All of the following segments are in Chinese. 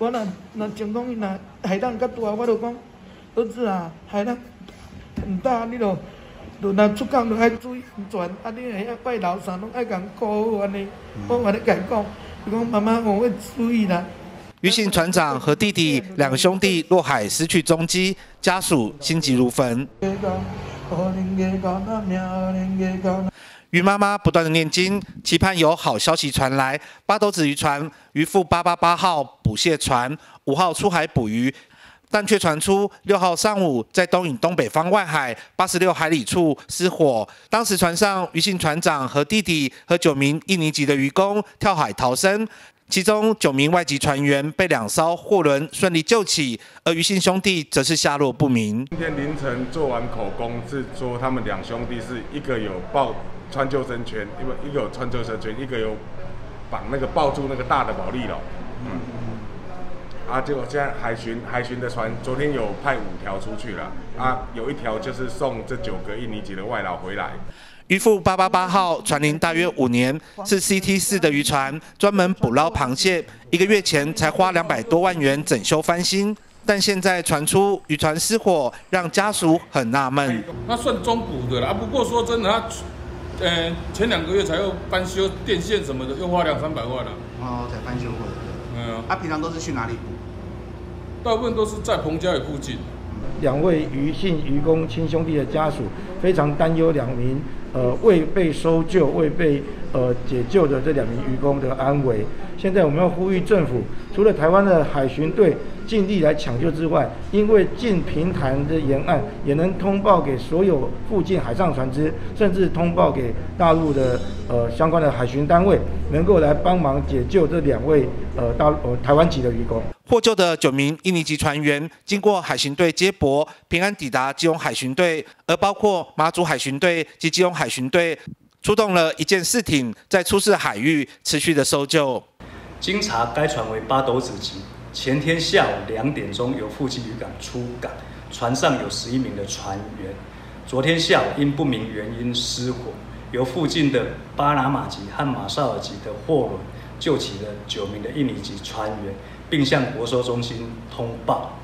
我若若情况若海浪较大，我就讲儿子啊，海浪很大，你著著若出港著爱注意安全，啊，你爱拜楼上拢爱共顾好安尼。我安尼甲伊讲，伊讲妈妈我会注意啦。余姓船长和弟弟两兄弟落海失去踪迹，家属心急如焚。于妈妈不断的念经，期盼有好消息传来。八斗子渔船渔父八八八号捕蟹船五号出海捕鱼，但却传出六号上午在东引东北方外海八十六海里处失火。当时船上渔姓船长和弟弟和九名印尼籍的渔工跳海逃生，其中九名外籍船员被两艘货轮顺利救起，而余姓兄弟则是下落不明。今天凌晨做完口供，是说他们两兄弟是一个有抱。穿救生圈，因为一个有穿救生圈，一个有绑那个抱住那个大的保利了。嗯。啊，结果现在海巡海巡的船昨天有派五条出去了，啊，有一条就是送这九个印尼籍的外劳回来。渔夫八八八号船龄大约五年，是 CT 四的渔船，专门捕捞螃蟹。一个月前才花两百多万元整修翻新，但现在传出渔船失火，让家属很纳闷。那算中补的啦，不过说真的，他。嗯，前两个月才又翻修电线什么的，又花两三百万了。哦，才翻修过的。嗯。他平常都是去哪里补？大部分都是在彭家里附近。两位余姓渔工亲兄弟的家属非常担忧两名呃未被搜救、未被呃解救的这两名渔工的安危。现在我们要呼吁政府，除了台湾的海巡队尽力来抢救之外，因为近平潭的沿岸也能通报给所有附近海上船只，甚至通报给大陆的呃相关的海巡单位，能够来帮忙解救这两位呃大呃台湾籍的渔工。获救的九名印尼籍船员，经过海巡队接驳，平安抵达基隆海巡队，而包括马祖海巡队及基隆海巡队，出动了一舰四艇，在出事海域持续的搜救。经查，该船为八斗子级。前天下午两点钟由附近渔港出港，船上有十一名的船员。昨天下午因不明原因失火，由附近的巴拿马籍和马绍尔籍的货轮救起了九名的印尼籍船员，并向国收中心通报。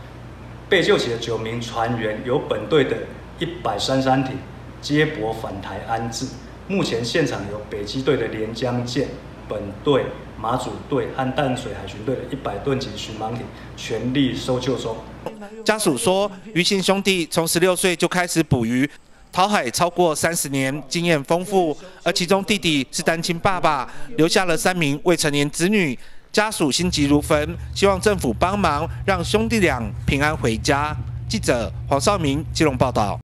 被救起的九名船员由本队的一百三三艇接驳返台安置。目前现场有北基队的连江舰。本队、马祖队和淡水海巡队的一百吨级巡盲艇全力搜救中。家属说，余姓兄弟从十六岁就开始捕鱼，讨海超过三十年，经验丰富。而其中弟弟是单亲爸爸，留下了三名未成年子女，家属心急如焚，希望政府帮忙，让兄弟俩平安回家。记者黄少明、基隆报道。